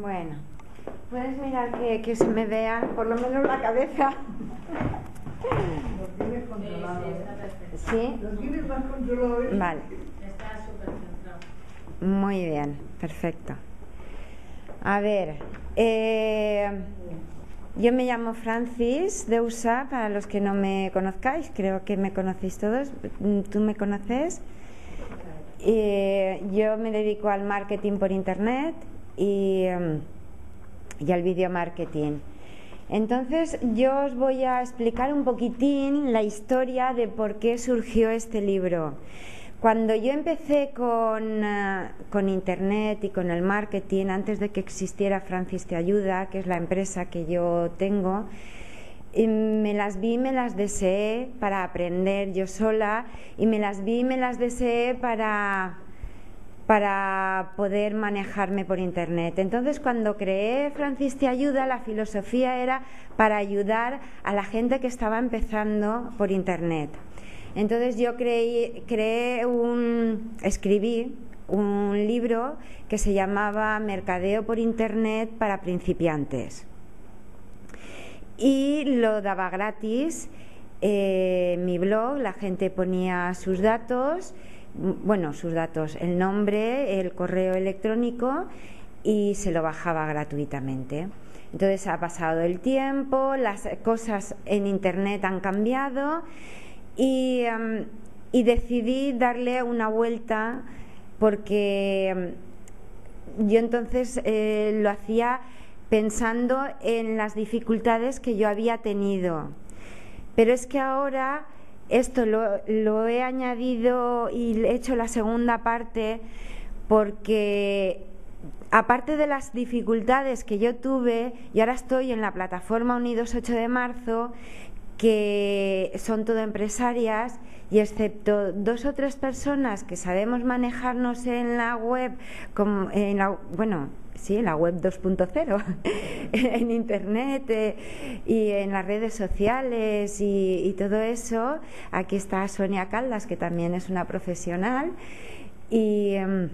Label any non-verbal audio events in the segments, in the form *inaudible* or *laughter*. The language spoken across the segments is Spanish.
Bueno, puedes mirar que, que se me vea por lo menos la cabeza. Lo tienes controlado. Sí. Lo tienes más controlado. Vale, Está súper centrado. muy bien, perfecto. A ver, eh, yo me llamo Francis de USA, para los que no me conozcáis, creo que me conocéis todos, tú me conoces. Eh, yo me dedico al marketing por internet y, em, y al video marketing. Entonces yo os voy a explicar un poquitín la historia de por qué surgió este libro. Cuando yo empecé con, eh, con Internet y con el marketing, antes de que existiera Francis Te Ayuda, que es la empresa que yo tengo, me las vi me las deseé para aprender yo sola y me las vi me las deseé para, para poder manejarme por internet. Entonces, cuando creé Francis Te Ayuda, la filosofía era para ayudar a la gente que estaba empezando por internet. Entonces yo creí, creé un, escribí un libro que se llamaba Mercadeo por Internet para principiantes y lo daba gratis. eh, mi blog la gente ponía sus datos, bueno, sus datos, el nombre, el correo electrónico y se lo bajaba gratuitamente. Entonces ha pasado el tiempo, las cosas en Internet han cambiado y, em, decidí darle una vuelta porque em, yo entonces eh, lo hacía pensando en las dificultades que yo había tenido. Pero es que ahora esto lo, lo he añadido y he hecho la segunda parte porque aparte de las dificultades que yo tuve, y ahora estoy en la plataforma Unidos 8 de marzo, que son todo empresarias y excepto dos o tres personas que sabemos manejarnos en la web, bueno, sí, en la web 2.0, *laughs* en internet eh, y en las redes sociales y, y todo eso, aquí está Sonia Caldas, que también es una profesional, y em,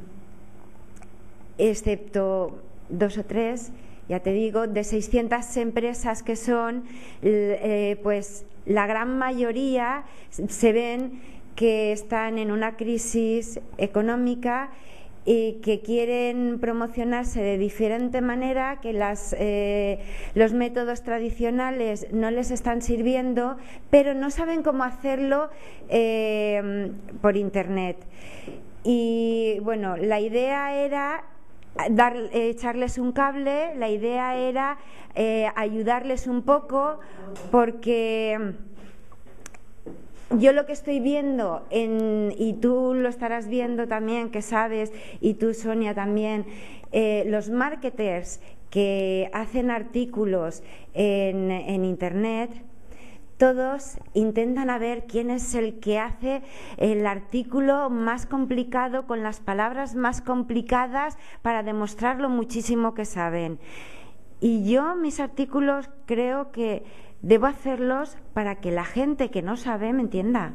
excepto dos o tres, ya te digo, de 600 empresas que son, eh, pues la gran mayoría se ven que están en una crisis económica y que quieren promocionarse de diferente manera, que las, eh, los métodos tradicionales no les están sirviendo, pero no saben cómo hacerlo eh, por Internet. Y bueno, la idea era dar, eh, echarles un cable, la idea era eh, ayudarles un poco porque yo lo que estoy viendo, en, y tú lo estarás viendo también, que sabes, y tú Sonia también, eh, los marketers que hacen artículos en, en Internet, todos intentan a ver quién es el que hace el artículo más complicado con las palabras más complicadas para demostrar lo muchísimo que saben. Y yo mis artículos creo que debo hacerlos para que la gente que no sabe me entienda.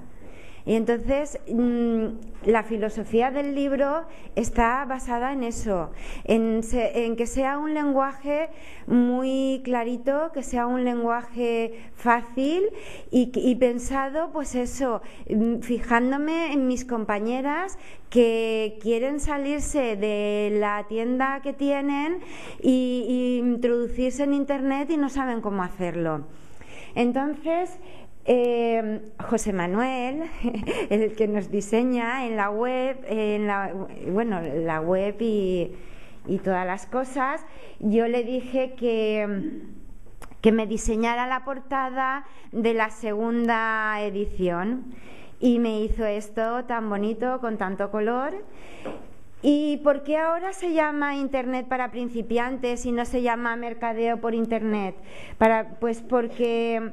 Y entonces mm, la filosofía del libro está basada en eso, en, que sea un lenguaje muy clarito, que sea un lenguaje fácil y, y pensado, pues eso, mm, fijándome en mis compañeras que quieren salirse de la tienda que tienen y, y introducirse en Internet y no saben cómo hacerlo. Entonces, eh, José Manuel, *laughs* el que nos diseña en la web, bueno, la web y, y todas las cosas, yo le dije que, que me diseñara la portada de la segunda edición y me hizo esto tan bonito, con tanto color. ¿Y por qué ahora se llama Internet para principiantes y no se llama mercadeo por Internet? Para, pues porque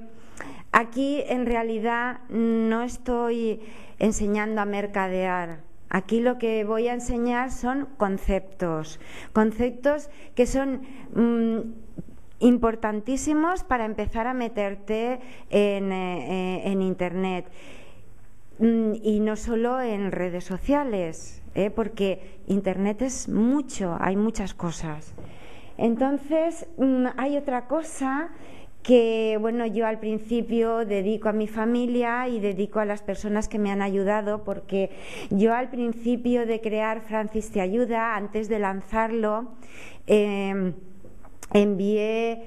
aquí en realidad no estoy enseñando a mercadear. Aquí lo que voy a enseñar son conceptos, conceptos que son mm, importantísimos para empezar a meterte en, eh, en Internet. Mm, y no solo en redes sociales, ¿eh? porque Internet es mucho, hay muchas cosas. Entonces, mm, hay otra cosa que bueno, yo al principio dedico a mi familia y dedico a las personas que me han ayudado, porque yo al principio de crear Francis Te Ayuda, antes de lanzarlo, em, envié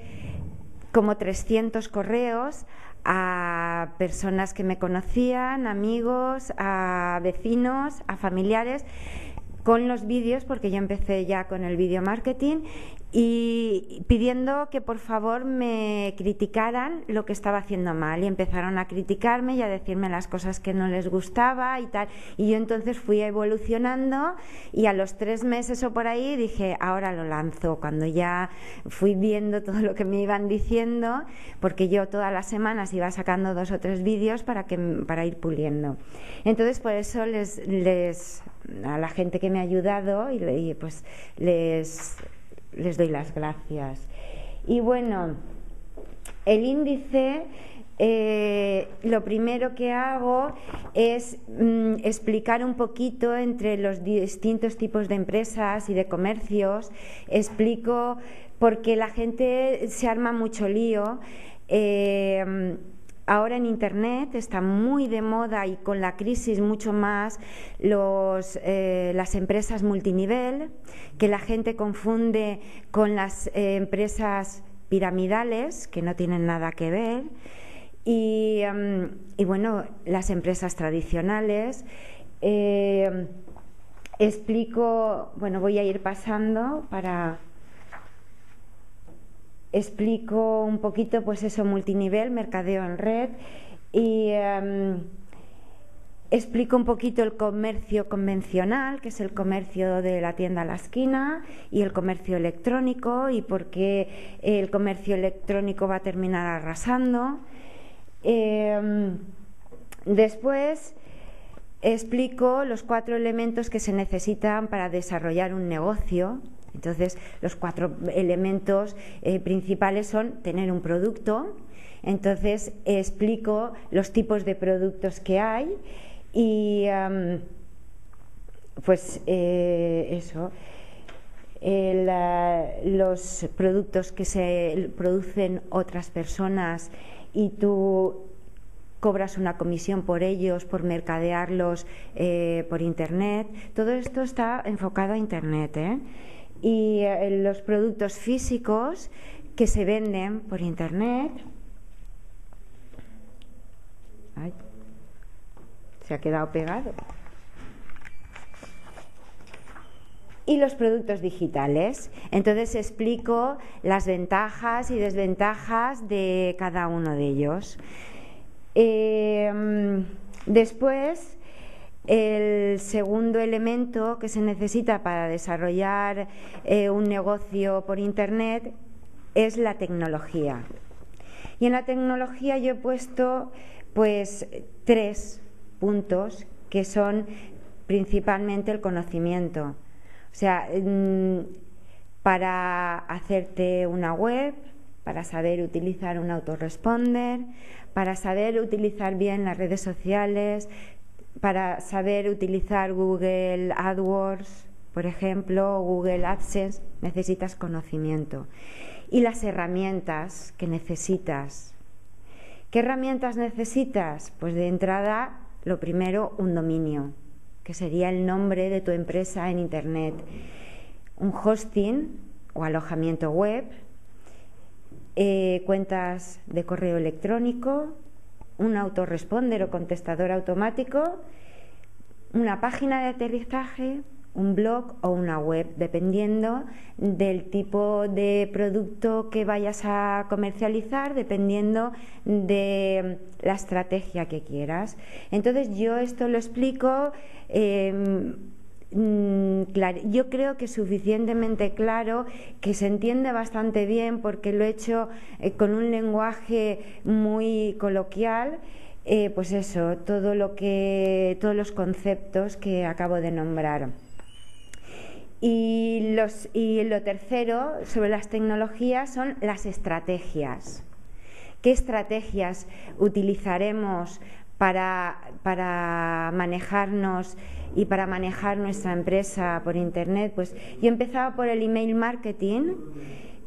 como 300 correos a personas que me conocían, amigos, a vecinos, a familiares con los vídeos, porque yo empecé ya con el video marketing y pidiendo que por favor me criticaran lo que estaba haciendo mal. Y empezaron a criticarme y a decirme las cosas que no les gustaba y tal. Y yo entonces fui evolucionando y a los tres meses o por ahí dije ahora lo lanzo cuando ya fui viendo todo lo que me iban diciendo porque yo todas las semanas iba sacando dos o tres vídeos para que para ir puliendo. Entonces por eso les, les a la gente que me ha ayudado y, pues les les doy las gracias. Y bueno, el índice, eh, lo primero que hago es mm, explicar un poquito entre los distintos tipos de empresas y de comercios, explico porque la gente se arma mucho lío. Eh, Ahora en Internet está muy de moda y con la crisis mucho más eh, las empresas multinivel, que la gente confunde con las eh, empresas piramidales, que no tienen nada que ver. Y, mm, bueno, las empresas tradicionales. Eh, explico, bueno, voy a ir pasando para explico un poquito, pues eso, multinivel, mercadeo en red y em, explico un poquito el comercio convencional, que es el comercio de la tienda a la esquina, y el comercio electrónico y por qué el comercio electrónico va a terminar arrasando. Em, después explico los cuatro elementos que se necesitan para desarrollar un negocio entonces, los cuatro elementos eh, principales son tener un producto, entonces explico los tipos de productos que hay y pues eh, eso, los productos que se producen otras personas y tú cobras una comisión por ellos, por mercadearlos eh, por Internet. Todo esto está enfocado a Internet. ¿eh? Y eh, los productos físicos que se venden por internet. se ha quedado pegado. Y los productos digitales. Entonces explico las ventajas y desventajas de cada uno de ellos. Eh, después el segundo elemento que se necesita para desarrollar eh, un negocio por Internet es la tecnología. Y en la tecnología yo he puesto pues tres puntos que son principalmente el conocimiento. O sea, mm, para hacerte una web, para saber utilizar un autoresponder, para saber utilizar bien las redes sociales, para saber utilizar Google AdWords, por ejemplo, Google AdSense, necesitas conocimiento. Y las herramientas que necesitas. ¿Qué herramientas necesitas? Pues de entrada, lo primero, un dominio, que sería el nombre de tu empresa en Internet. Un hosting o alojamiento web, eh, cuentas de correo electrónico, un autoresponder o contestador automático, una página de aterrizaje, un blog o una web, dependiendo del tipo de producto que vayas a comercializar, dependiendo de la estrategia que quieras. Entonces yo esto lo explico. Em, Mm, yo creo que suficientemente claro, que se entiende bastante bien porque lo he hecho eh, con un lenguaje muy coloquial. Eh, pues eso, todo lo que, todos los conceptos que acabo de nombrar. Y, los, y lo tercero sobre las tecnologías son las estrategias. ¿Qué estrategias utilizaremos para, para manejarnos y para manejar nuestra empresa por Internet, pues yo empezaba por el email marketing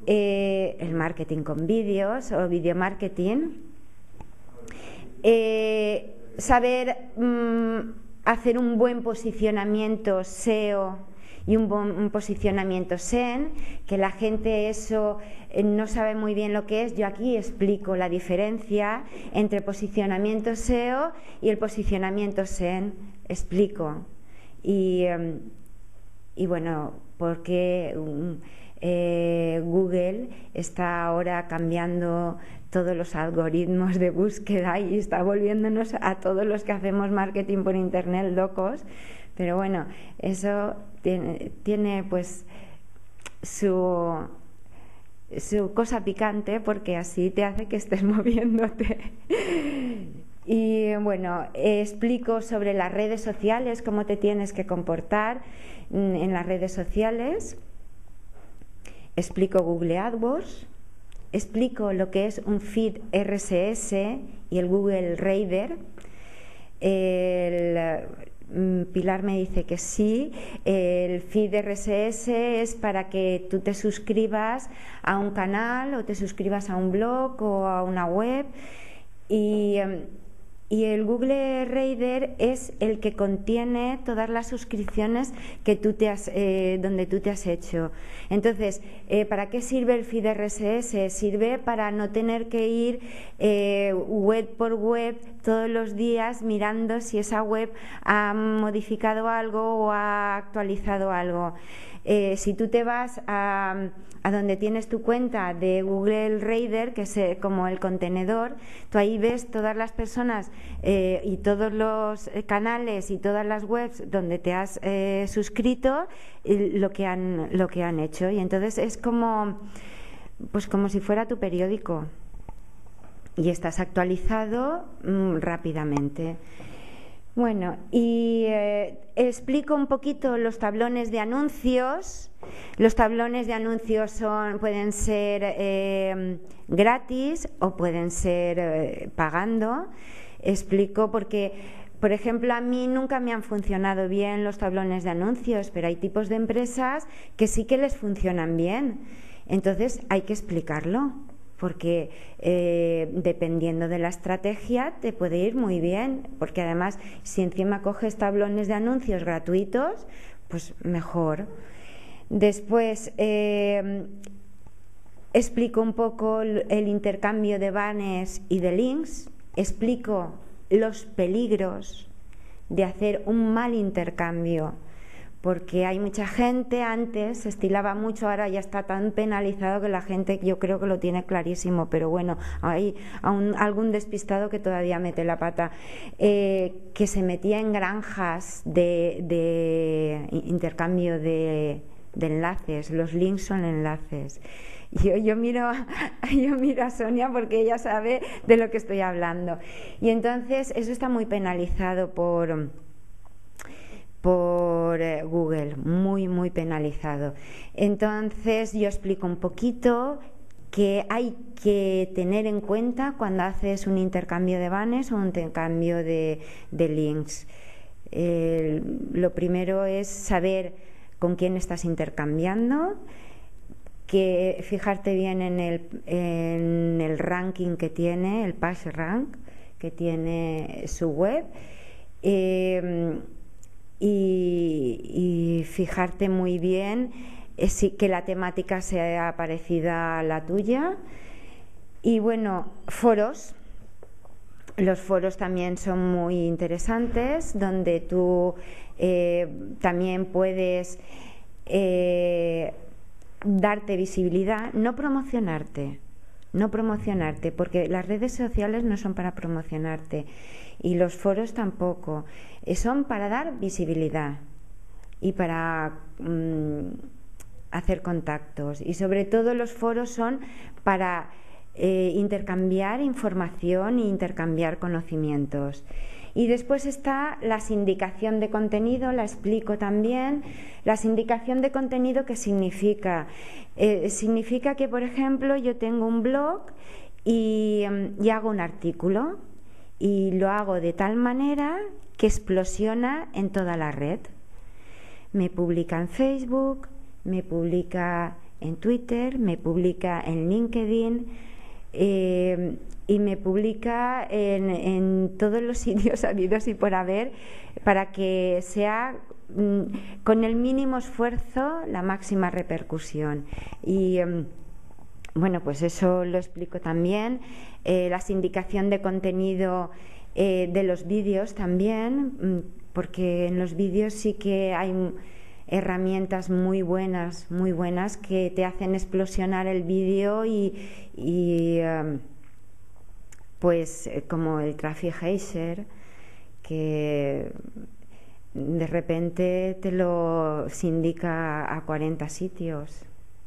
eh, el marketing con vídeos o video marketing, eh, saber mm, hacer un buen posicionamiento SEO y un posicionamiento SEN, que la gente eso eh, no sabe muy bien lo que es. Yo aquí explico la diferencia entre posicionamiento SEO y el posicionamiento SEN, explico. Y, em, y bueno, porque mm, eh, Google está ahora cambiando todos los algoritmos de búsqueda y está volviéndonos a todos los que hacemos marketing por internet locos. Pero bueno, eso tiene, tiene pues su, su cosa picante porque así te hace que estés *laughs* moviéndote. Y bueno, explico sobre las redes sociales, cómo te tienes que comportar en las redes sociales. Explico Google AdWords. Explico lo que es un feed RSS y el Google Reader. El, Pilar me dice que sí. El feed RSS es para que tú te suscribas a un canal o te suscribas a un blog o a una web. Y em, y el Google Reader es el que contiene todas las suscripciones que tú te has, eh, donde tú te has hecho. Entonces, eh, ¿para qué sirve el feed RSS? Sirve para no tener que ir eh, web por web todos los días mirando si esa web ha modificado algo o ha actualizado algo. Eh, si tú te vas a, donde tienes tu cuenta de Google Reader, que es eh, como el contenedor, tú ahí ves todas las personas eh, y todos los canales y todas las webs donde te has suscrito lo que han lo que han hecho y entonces es como pues como si fuera tu periódico y estás actualizado mm, rápidamente. Bueno, y explico un poquito los tablones de anuncios. Los tablones de anuncios son, pueden ser eh, gratis o pueden ser eh, pagando. Explico porque, por ejemplo, a mí nunca me han funcionado bien los tablones de anuncios, pero hay tipos de empresas que sí que les funcionan bien. Entonces hay que explicarlo porque eh, dependiendo de la estrategia te puede ir muy bien, porque además si encima coges tablones de anuncios gratuitos, pues mejor. Después eh, explico un poco el intercambio de banners y de links, explico los peligros de hacer un mal intercambio porque hay mucha gente, antes se estilaba mucho, ahora ya está tan penalizado que la gente yo creo que lo tiene clarísimo, pero bueno, hay algún despistado que todavía mete la pata, eh, que se metía en granjas de, intercambio de, enlaces, los links son enlaces. Yo, yo, miro, *laughs* yo miro a Sonia porque ella sabe de lo que estoy hablando. Y entonces eso está muy penalizado por por eh, Google, muy, muy penalizado. Entonces yo explico un poquito que hay que tener en cuenta cuando haces un intercambio de banners o un intercambio de, links. lo primero es saber con quién estás intercambiando, que fijarte bien en el, en el ranking que tiene, el page rank que tiene su web. Eh, y, fijarte muy bien eh, que la temática sea parecida a la tuya. Y bueno, foros. Los foros también son muy interesantes, donde tú eh, también puedes eh, darte visibilidad, no promocionarte, no promocionarte, porque las redes sociales no son para promocionarte y los foros tampoco. Eh, son para dar visibilidad y para mm, hacer contactos. Y sobre todo los foros son para eh, intercambiar información e intercambiar conocimientos. Y después está la sindicación de contenido, la explico también. La sindicación de contenido, ¿qué significa? Eh, significa que, por ejemplo, yo tengo un blog mm, y hago un artículo y lo hago de tal manera que explosiona en toda la red. Me publica en Facebook, me publica en Twitter, me publica en LinkedIn eh, y me publica en, en, todos los *laughs* sitios habidos y por haber para que sea mm, con el mínimo esfuerzo la máxima repercusión. Y em, bueno, pues eso lo explico también. Eh, la sindicación de contenido eh, de los vídeos también, mm, porque en los vídeos sí que hay herramientas muy buenas, muy buenas que te hacen explosionar el vídeo y, um, pues eh, como el Traffic Heiser, que de repente te lo sindica a 40 sitios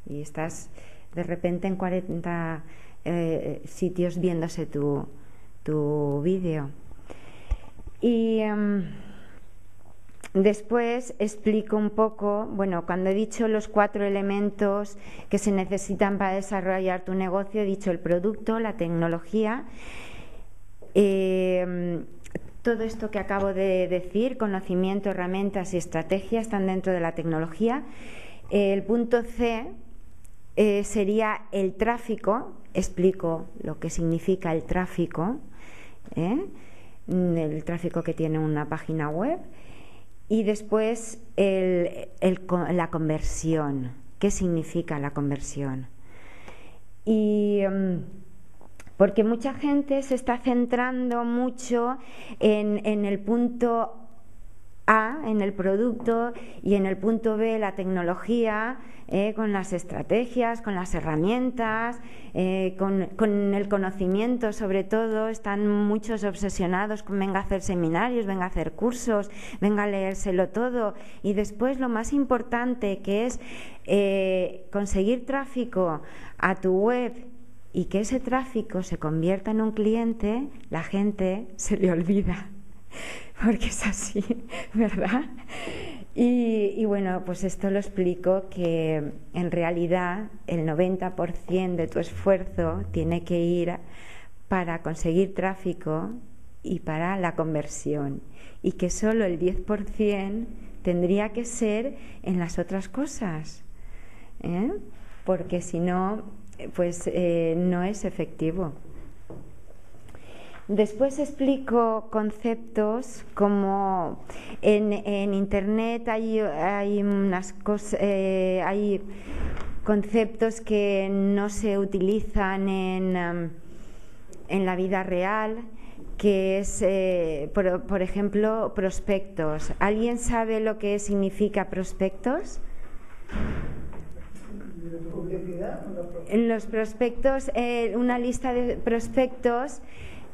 y estás de repente en 40 eh, sitios viéndose tu, tu vídeo. Y um, Después explico un poco, bueno, cuando he dicho los cuatro elementos que se necesitan para desarrollar tu negocio, he dicho el producto, la tecnología, eh, todo esto que acabo de decir, conocimiento, herramientas y estrategias, están dentro de la tecnología. el punto C eh, sería el tráfico, explico lo que significa el tráfico, ¿eh? el tráfico que tiene una página web. Y después la conversión. ¿Qué significa la conversión? Y mm, porque mucha gente se está centrando mucho en, en el punto a en el producto y en el punto B la tecnología, eh, con las estrategias, con las herramientas, eh, con, el conocimiento sobre todo. Están muchos obsesionados con venga a hacer seminarios, venga a hacer cursos, venga a leérselo todo. Y después lo más importante que es eh, conseguir tráfico a tu web y que ese tráfico se convierta en un cliente, la gente se le olvida *laughs* porque es así, *laughs* ¿verdad? Y, bueno, pues esto lo explico que en realidad el 90% de tu esfuerzo tiene que ir para conseguir tráfico y para la conversión y que solo el 10% tendría que ser en las otras cosas, ¿eh? porque si no, pues eh, no es efectivo. Después explico conceptos como en, Internet hay, hay unas cosas, eh, hay conceptos que no se utilizan en, um, en la vida real, que es, eh, por, por, ejemplo, prospectos. ¿Alguien sabe lo que significa prospectos? En los prospectos, eh, una lista de prospectos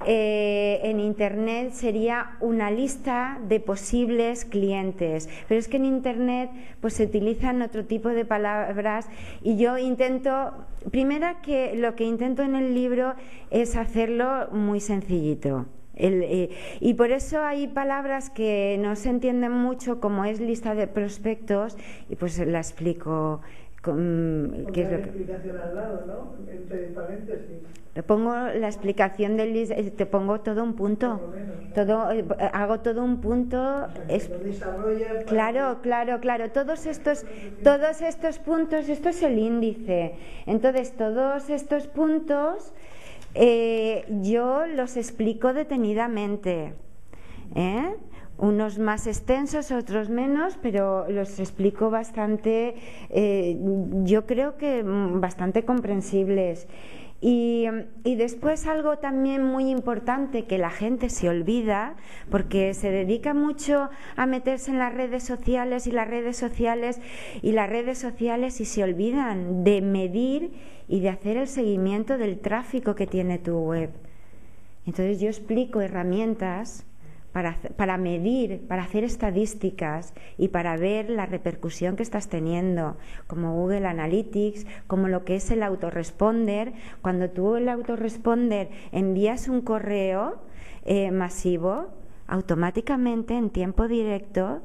eh, en Internet sería una lista de posibles clientes. Pero es que en Internet pues se utilizan otro tipo de palabras y yo intento, primera que lo que intento en el libro es hacerlo muy sencillito. Eh, y por eso hay palabras que no se entienden mucho, como es lista de prospectos, y pues la explico con, ¿qué es lo que... al lado, ¿no? Entre paréntesis. Te pongo la explicación del eh, te pongo todo un punto. todo eh, hago todo un punto. Es, claro, claro, claro. Todos estos, todos estos puntos, esto es el índice. Entonces, todos estos puntos eh, yo los explico detenidamente. ¿eh? Unos más extensos, otros menos, pero los explico bastante, eh, yo creo que mm, bastante comprensibles. Y, y, después algo también muy importante que la gente se olvida, porque se dedica mucho a meterse en las redes sociales y las redes sociales y las redes sociales y se olvidan de medir y de hacer el seguimiento del tráfico que tiene tu web. Entonces yo explico herramientas para, medir, para hacer estadísticas y para ver la repercusión que estás teniendo, como Google Analytics, como lo que es el autoresponder. Cuando tú el autoresponder envías un correo eh, masivo, automáticamente en tiempo directo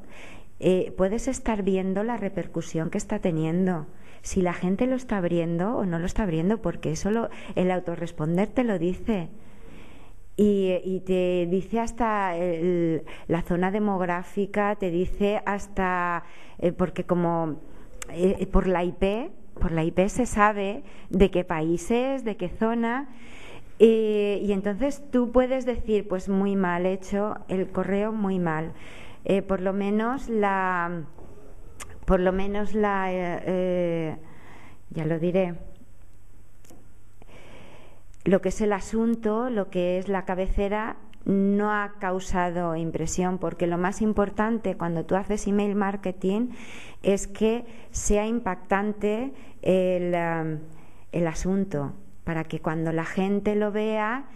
eh, puedes estar viendo la repercusión que está teniendo. Si la gente lo está abriendo o no lo está abriendo, porque eso el autoresponder te lo dice y, te dice hasta la zona demográfica, te dice hasta, eh, porque como eh, por la IP, por la IP se sabe de qué país es, de qué zona. Eh, y entonces tú puedes decir, pues muy mal hecho, el correo muy mal. Eh, por lo menos la, por lo menos la, eh, ya lo diré, lo que es el asunto, lo que es la cabecera, no ha causado impresión, porque lo más importante cuando tú haces email marketing es que sea impactante el, um, el asunto, para que cuando la gente lo vea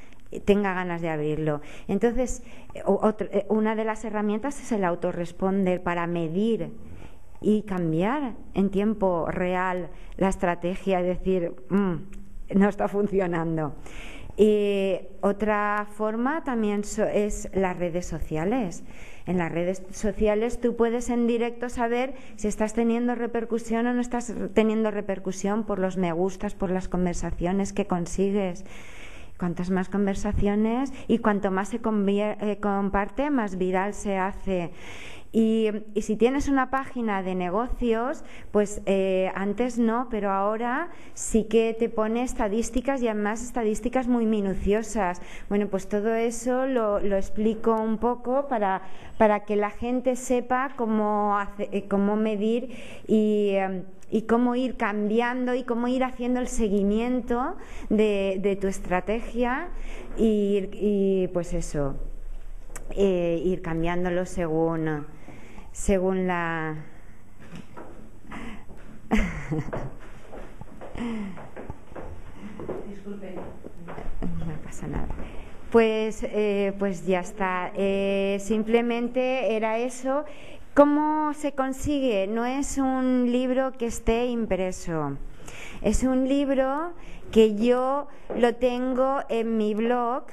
tenga ganas de abrirlo. Entonces, eh, una de las herramientas es el autoresponder para medir y cambiar en tiempo real la estrategia, es decir, mm, no está funcionando. Y otra forma también es las redes sociales. En las redes sociales tú puedes en directo saber si estás teniendo repercusión o no estás teniendo repercusión por los me gustas, por las conversaciones que consigues. Cuantas más conversaciones y cuanto más se eh, comparte, más viral se hace. Y, si tienes una página de negocios, pues eh, antes no, pero ahora sí que te pone estadísticas y además estadísticas muy minuciosas. Bueno, pues todo eso lo, explico un poco para, para, que la gente sepa cómo, eh, cómo medir y. Eh, y cómo ir cambiando y cómo ir haciendo el seguimiento de, tu estrategia y, pues eso, ir cambiándolo según, según la... *laughs* Disculpe. No pasa nada. Pues, eh, pues ya está. Eh, simplemente era eso. ¿Cómo se consigue? No es un libro que esté impreso. Es un libro que yo lo tengo en mi blog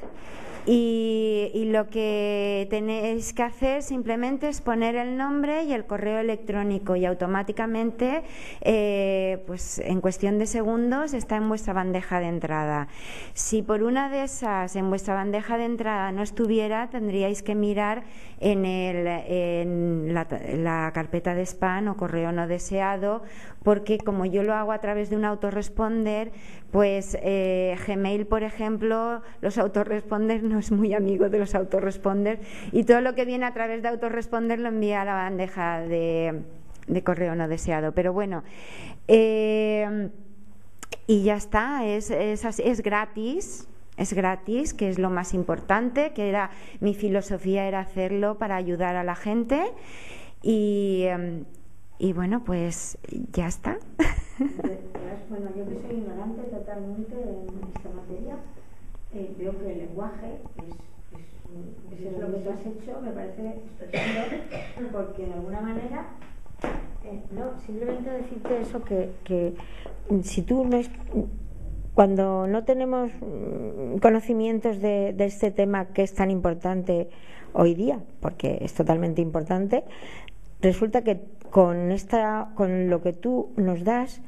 y, lo que tenéis que hacer simplemente es poner el nombre y el correo electrónico y automáticamente, eh, pues en cuestión de segundos, está en vuestra bandeja de entrada. Si por una de esas en vuestra bandeja de entrada no estuviera, tendríais que mirar en, el, en la, carpeta de spam o correo no deseado, porque como yo lo hago a través de un autoresponder, pues eh, Gmail, por ejemplo, los autoresponders *laughs* no es muy amigo de los autoresponders y todo lo que viene a través de autoresponder lo envía a la bandeja de, correo no deseado. Pero bueno, eh, y ya está, es, es, es gratis es gratis, que es lo más importante, que era mi filosofía era hacerlo para ayudar a la gente y, em, y bueno, pues ya está. *laughs* Bueno, yo que soy ignorante en esta materia, eh, veo que el lenguaje es, es, lo que tú has hecho, me parece estupendo, porque de alguna manera eh, no, simplemente decirte eso que, que si tú no es, cuando no tenemos mm, conocimientos de, este tema que es tan importante hoy día, porque es totalmente importante, resulta que con, esta, con lo que tú nos das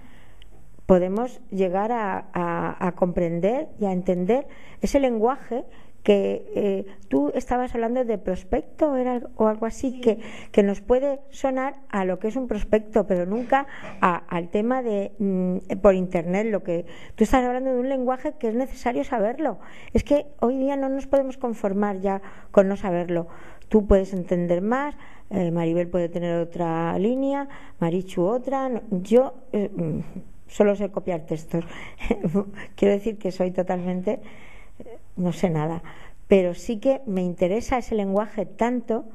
podemos llegar a comprender y a entender ese lenguaje que eh, tú estabas hablando de prospecto era, o algo así que, nos puede sonar a lo que es un prospecto, pero nunca al tema de mm, por internet, lo que tú estás hablando de un lenguaje que es necesario saberlo. Es que hoy día no nos podemos conformar ya con no saberlo. Tú puedes entender más, eh, Maribel puede tener otra línea, Marichu otra, yo eh, mm, solo sé copiar textos. *laughs* Quiero decir que soy totalmente no sé nada, pero sí que me interesa ese lenguaje tanto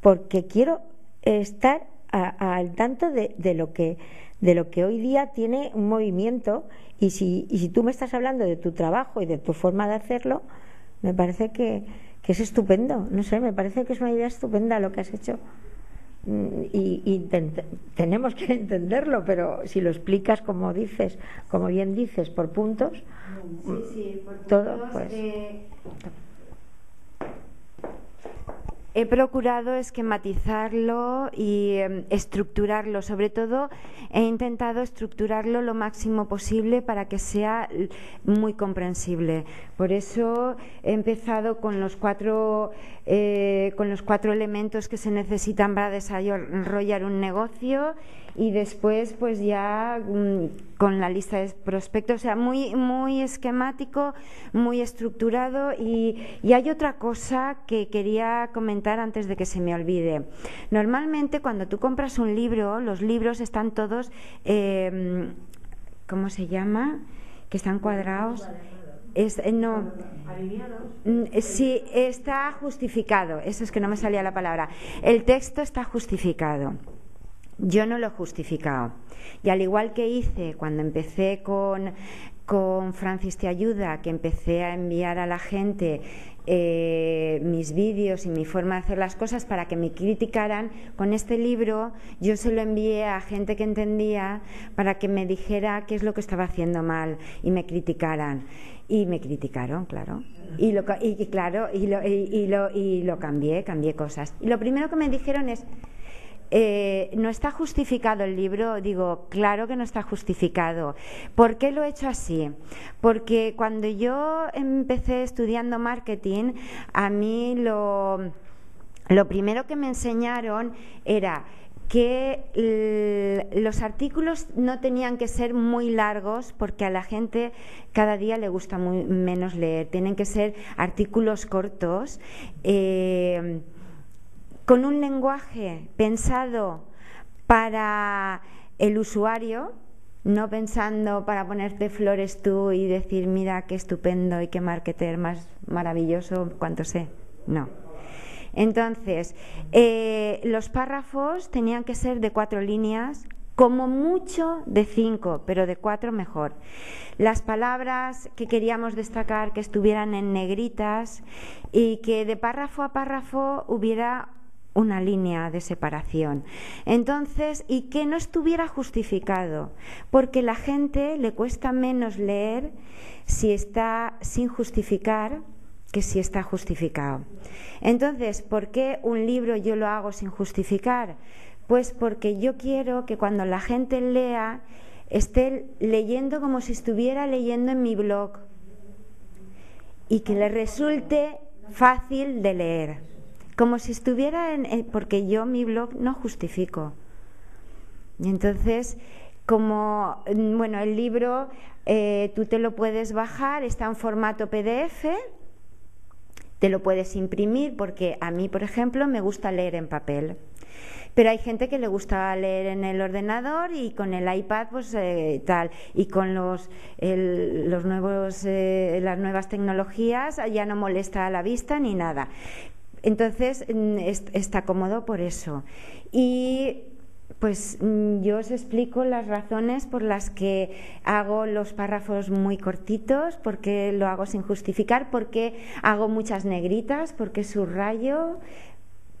porque quiero estar al tanto de, lo que de lo que hoy día tiene un movimiento y si, y si tú me estás hablando de tu trabajo y de tu forma de hacerlo, me parece que, que es estupendo, no sé, me parece que es una idea estupenda lo que has hecho. Mm, y, tenemos que *laughs* entenderlo, pero si lo explicas como dices, como bien dices, por puntos, todo, pues. Eh, he procurado esquematizarlo y em, estructurarlo. Sobre todo, he intentado estructurarlo lo máximo posible para que sea muy comprensible. Por eso he empezado con los cuatro, eh, con los cuatro elementos que se necesitan para desarrollar un negocio y después pues ya mm, con la lista de prospectos, o sea, muy, muy esquemático, muy estructurado y, hay otra cosa que quería comentar antes de que se me olvide. Normalmente cuando tú compras un libro, los libros están todos, eh, ¿cómo se llama? Que están cuadrados. Es, eh, no. Mm, sí, está justificado. Eso es que no me salía la palabra. El texto está justificado. Yo no lo he justificado. Y al igual que hice cuando empecé con, con Francis Te Ayuda, que empecé a enviar a la gente eh, mis vídeos y mi forma de hacer las cosas para que me criticaran, con este libro yo se lo envié a gente que entendía para que me dijera qué es lo que estaba haciendo mal y me criticaran. Y me criticaron, claro. Y, lo, y, claro, y lo, y, lo, y lo cambié, cambié cosas. Y lo primero que me dijeron es, eh, ¿no está justificado el libro? Digo, claro que no está justificado. ¿Por qué lo he hecho así? Porque cuando yo empecé estudiando marketing, a mí lo, lo primero que me enseñaron era que los artículos no tenían que ser muy largos porque a la gente cada día le gusta muy, menos leer. Tienen que ser artículos cortos. Eh, con un lenguaje pensado para el usuario, no pensando para ponerte flores tú y decir, mira qué estupendo y qué marketer más maravilloso, cuanto sé. No. Entonces, eh, los párrafos tenían que ser de cuatro líneas, como mucho de cinco, pero de cuatro mejor. Las palabras que queríamos destacar que estuvieran en negritas y que de párrafo a párrafo hubiera una línea de separación. Entonces, y que no estuviera justificado, porque la gente le cuesta menos leer si está sin justificar que si está justificado. Entonces, ¿por qué un libro yo lo hago sin justificar? Pues porque yo quiero que cuando la gente lea esté leyendo como si estuviera leyendo en mi blog y que le resulte fácil de leer como si estuviera en, porque yo mi blog no justifico. Y entonces, como, mm, bueno, el libro eh, tú te lo puedes bajar, está en formato PDF, te lo puedes imprimir, porque a mí, por ejemplo, me gusta leer en papel. Pero hay gente que le gusta leer en el ordenador y con el iPad, pues eh, tal. Y con los, los nuevos, eh, las nuevas tecnologías ya no molesta a la vista ni nada. Entonces, mm, está cómodo por eso. Y pues mm, yo os explico las razones por las que hago los párrafos muy cortitos, porque lo hago sin justificar, porque hago muchas negritas, porque subrayo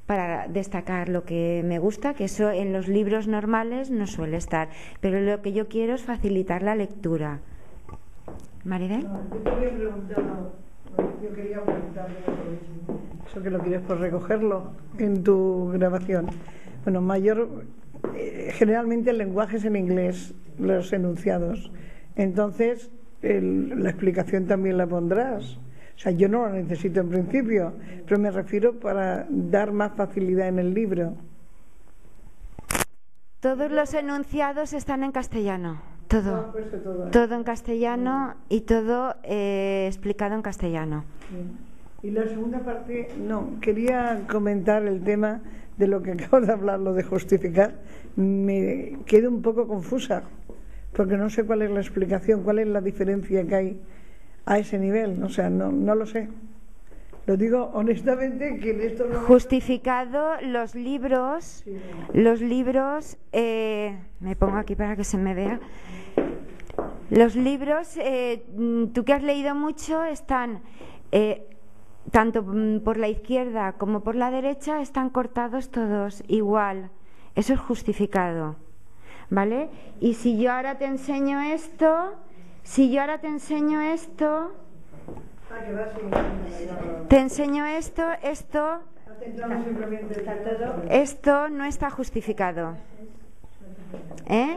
para destacar lo que me gusta, que eso en los libros normales no suele estar, pero lo que yo quiero es facilitar la lectura. Maribel. yo quería eso que lo quieres por recogerlo en tu grabación. Bueno, mayor, eh, generalmente el lenguaje es en inglés, los enunciados. Entonces, la explicación también la pondrás. O sea, yo no la necesito en principio, pero me refiero para dar más facilidad en el libro. Todos los enunciados están en castellano. Todo. Todo en castellano y todo eh, explicado en castellano. Y la segunda parte, no, quería comentar el tema de lo que *laughs* acabo de hablar, lo de justificar. Me quedo un poco confusa, porque no sé cuál es la explicación, cuál es la diferencia que hay a ese nivel. O sea, no, no lo sé. Lo digo honestamente que en esto no Justificado los libros, los libros, eh, me pongo aquí para que se me vea. Los libros, eh, tú que has leído mucho, están eh, tanto mm, por la izquierda como por la derecha están cortados todos igual. Eso es justificado. ¿Vale? Y si yo ahora te enseño esto, si yo ahora te enseño esto, te enseño esto, esto, esto no está justificado. ¿Eh?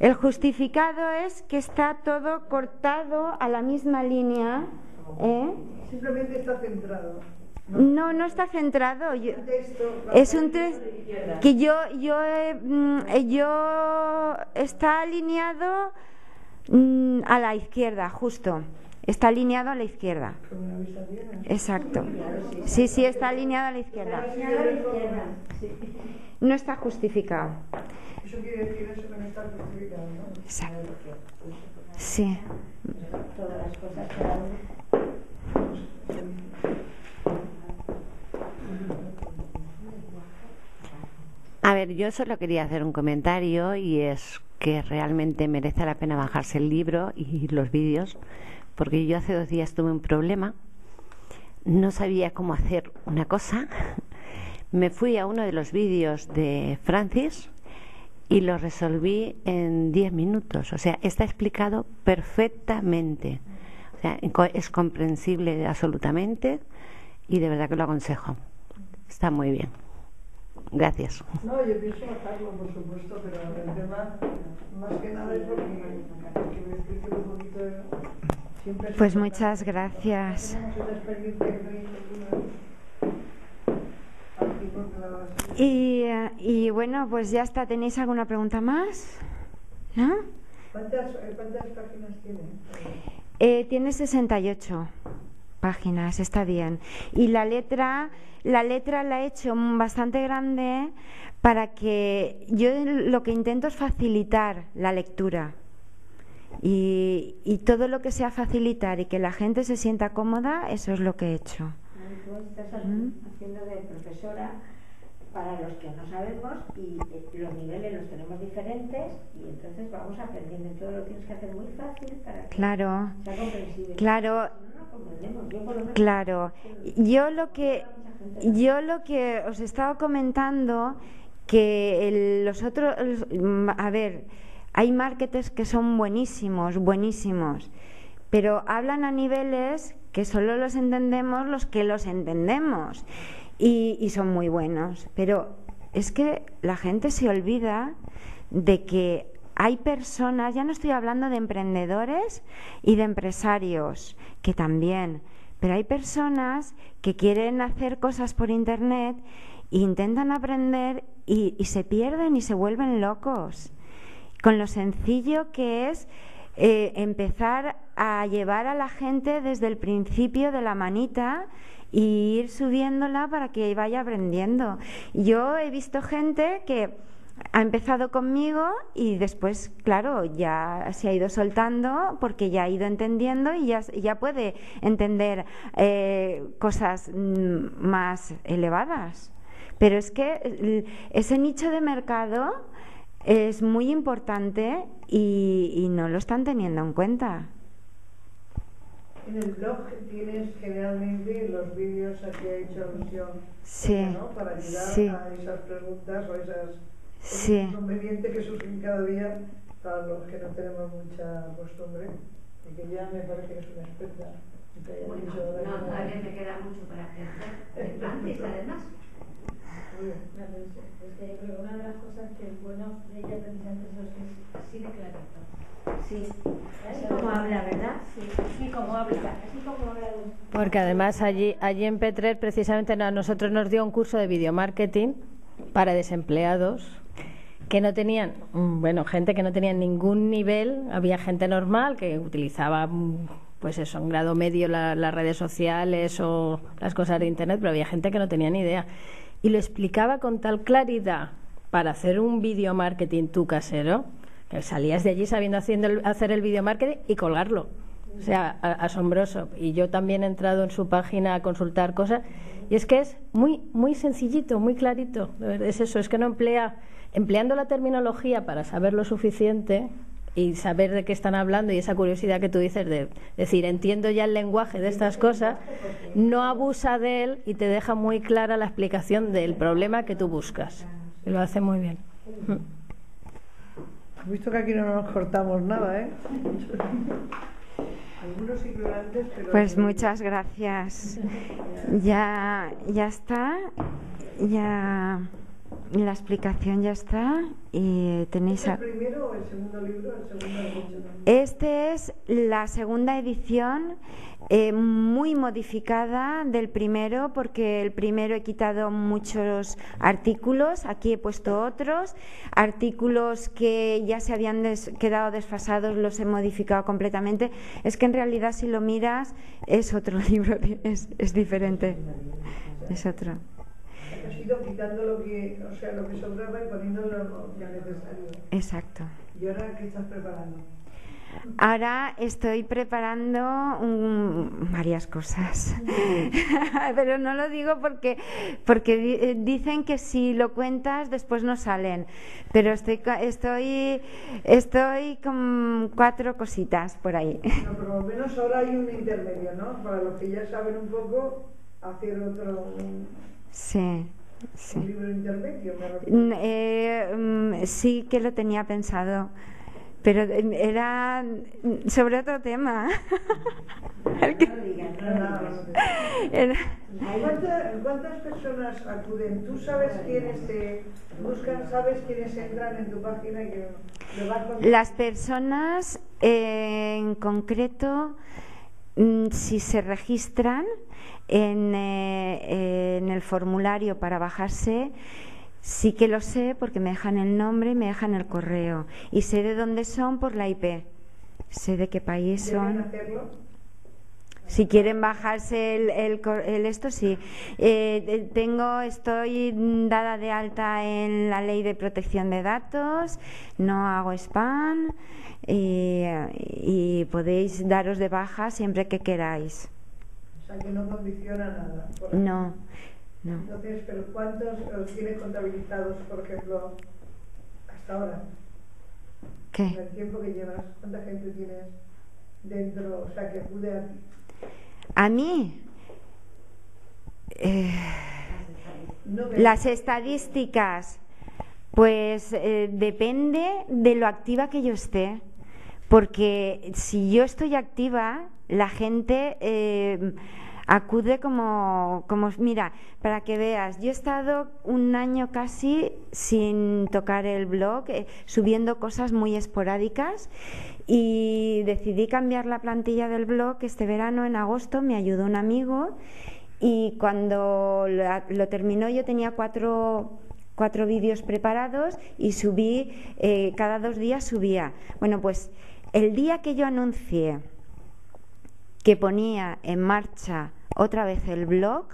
El justificado es que está todo cortado a la misma línea. ¿Eh? Simplemente está centrado. No, no está centrado. Yo- es un texto que yo, yo, he, mm, eh, yo está alineado mm, a la izquierda, justo. Está alineado a la izquierda. Exacto. Sí, sí, está alineado a la izquierda. No está justificado. Eso quiere decir eso que no está justificado, ¿no? Exacto. Sí. Todas las cosas cada uno. A yo solo quería hacer un comentario y es que realmente merece la pena bajarse el libro y los vídeos, porque yo hace dos días tuve un problema, no sabía cómo hacer una cosa, me fui a uno de los vídeos de Francis y lo resolví en 10 minutos, o sea, está explicado perfectamente, es comprensible absolutamente y de verdad que lo aconsejo, está muy bien. Gracias. No, yo pienso bajarlo, por supuesto, pero el tema más que nada es porque que me explique un poquito. Siempre es Pues muchas gracias. Y, eh, y bueno, pues ya está. ¿Tenéis alguna pregunta más? ¿No? ¿Cuántas, ¿Cuántas páginas tiene? Eh, tiene 68 páginas, está bien. Y la letra, la letra la he hecho bastante grande para que yo lo que intento es facilitar la lectura. Y, y todo lo que sea facilitar y que la gente se sienta cómoda, eso es lo que he hecho. Tú estás Mm. haciendo de profesora para los que no sabemos y eh, los niveles los tenemos diferentes y entonces vamos aprendiendo. Todo lo tienes que hacer muy fácil para que Claro, sea comprensible. claro, Claro. Yo lo que yo lo que os he estado comentando que los otros, mm, a ver, hay marketers que son buenísimos, buenísimos, pero hablan a niveles que solo los entendemos los que los entendemos y son muy buenos. Pero es que la gente se olvida de que hay personas, ya no estoy hablando de emprendedores y de empresarios, que también, pero hay personas que quieren hacer cosas por Internet e intentan aprender y, se pierden y se vuelven locos con lo sencillo que es eh, empezar a llevar a la gente desde el principio de la manita y ir subiéndola para que vaya aprendiendo. Yo he visto gente que ha empezado conmigo y después, claro, ya se ha ido soltando porque ya ha ido entendiendo y ya, ya puede entender eh, cosas mm, más elevadas. Pero es que eh, ese nicho de mercado es muy importante y, y no lo están teniendo en cuenta. En el blog tienes generalmente los vídeos a que ha hecho alusión, Sí, ¿no? Para ayudar sí. a esas preguntas o esas Sí. inconvenientes que surgen cada día para los que no tenemos mucha costumbre y que ya me parece que es una experta. te Bueno, no, todavía me queda mucho para aprender. En Plantis, además. Es, es yo creo que una de las cosas que es bueno de ella precisamente es que es así de clarito. Sí, así como habla, ¿verdad? Sí, Sí, como habla. así como habla. de- Porque además allí, allí en Petrer precisamente a nosotros nos dio un curso de videomarketing para desempleados que no tenían, mm, bueno, gente que no tenía ningún nivel, había gente normal que utilizaba, mm, pues eso, en grado medio la- las redes sociales o las cosas de Internet, pero había gente que no tenía ni idea. Y lo explicaba con tal claridad para hacer un videomarketing tú casero, que salías de allí sabiendo haciendo el- hacer el videomarketing y colgarlo. O sea, a- asombroso. Y yo también he entrado en su página a consultar cosas. Y es que es muy, muy sencillito, muy clarito. Es eso, es que no emplea, empleando la terminología para saber lo suficiente y saber de qué están hablando y esa curiosidad que tú dices de decir, entiendo ya el lenguaje de estas cosas, no abusa de él y te deja muy clara la explicación del problema que tú buscas. Y lo hace muy bien. Has visto que aquí no nos cortamos nada, ¿eh? Algunos ignorantes, pero... Pues muchas gracias. Ya, ya está. Ya. La explicación ya está y tenéis... ¿Es el a- primero o el segundo libro? El segundo. Este es la segunda edición, eh, muy modificada del primero, porque el primero he quitado muchos artículos, aquí he puesto otros, artículos que ya se habían des- quedado desfasados los he modificado completamente. Es que en realidad si lo miras es otro *laughs* libro, es, es diferente, es otro. Ido quitando lo que, o sea, lo que sobraba y poniendo lo es necesario. Exacto. ¿Y ahora qué estás preparando? Ahora estoy preparando un- varias cosas, *laughs* pero no lo digo porque, porque eh, dicen que si lo cuentas después no salen. Pero estoy, estoy, estoy con cuatro cositas por ahí. No, pero al menos ahora hay un intermedio, ¿no? Para los que ya saben un poco, hacer otro un, Sí, un libro intermedio, me eh, mm, sí que lo tenía pensado, pero eh, era mm, sobre otro tema. *laughs* ¿Cuántas, personas acuden? ¿Tú sabes quiénes te buscan? ¿Sabes quiénes entran en tu página y le vas Las personas eh, en concreto, mm, si se registran en, eh, en el formulario para bajarse, sí que lo sé porque me dejan el nombre y me dejan el correo. Y sé de dónde son por la IP. Sé de qué país ¿Deben son. hacerlo? Si quieren bajarse el, el esto, sí. Eh, tengo, estoy dada de alta en la ley de protección de datos, no hago spam y, y podéis daros de baja siempre que queráis. Sea, que no condiciona nada. No, no. Entonces, ¿pero cuántos los tienes contabilizados, por ejemplo, hasta ahora? ¿Qué? el tiempo que llevas, ¿cuánta gente tienes dentro, o sea, que acude a ti? A mí, eh, No me- las estadísticas, pues eh, depende de lo activa que yo esté. Porque si yo estoy activa, la gente eh, acude como, como, mira, para que veas, yo he estado un año casi sin tocar el blog, eh, subiendo cosas muy esporádicas y decidí cambiar la plantilla del blog este verano, en agosto, me ayudó un amigo y cuando lo terminó yo tenía cuatro cuatro vídeos preparados y subí, eh, cada dos días subía. Bueno, pues el día que yo anuncié que ponía en marcha otra vez el blog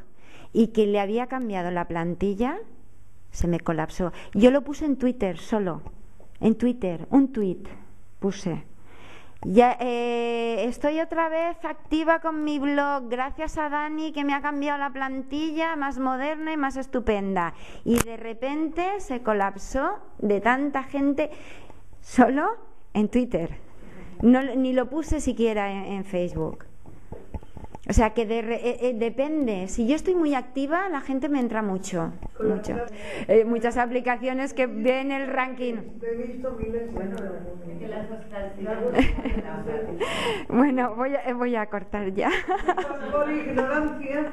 y que le había cambiado la plantilla, se me colapsó. Yo lo puse en Twitter solo, en Twitter, un tweet puse. Ya eh, estoy otra vez activa con mi blog, gracias a Dani que me ha cambiado la plantilla más moderna y más estupenda. Y de repente se colapsó de tanta gente solo en Twitter. No, ni lo puse siquiera en, en Facebook. O sea que de re- eh, eh, depende. Si yo estoy muy activa, la gente me entra mucho. mucho. Eh, muchas aplicaciones que ven el ranking. *laughs* Bueno, voy a, eh, voy a cortar ya. Por ignorancia